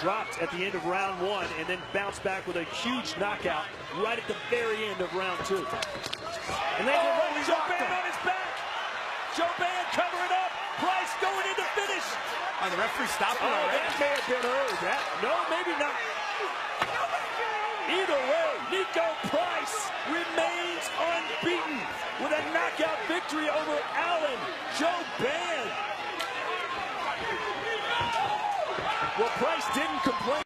dropped at the end of round one and then bounced back with a huge knockout right at the very end of round two. And they oh, Jouban on his back. Jouban covering up. Price going into finish. Oh, the referee stopped it oh, already. That may have been heard. That, no, maybe not. Either way, Niko Price remains unbeaten with a knockout victory over Alan Joe Band. Well, Price didn't complain.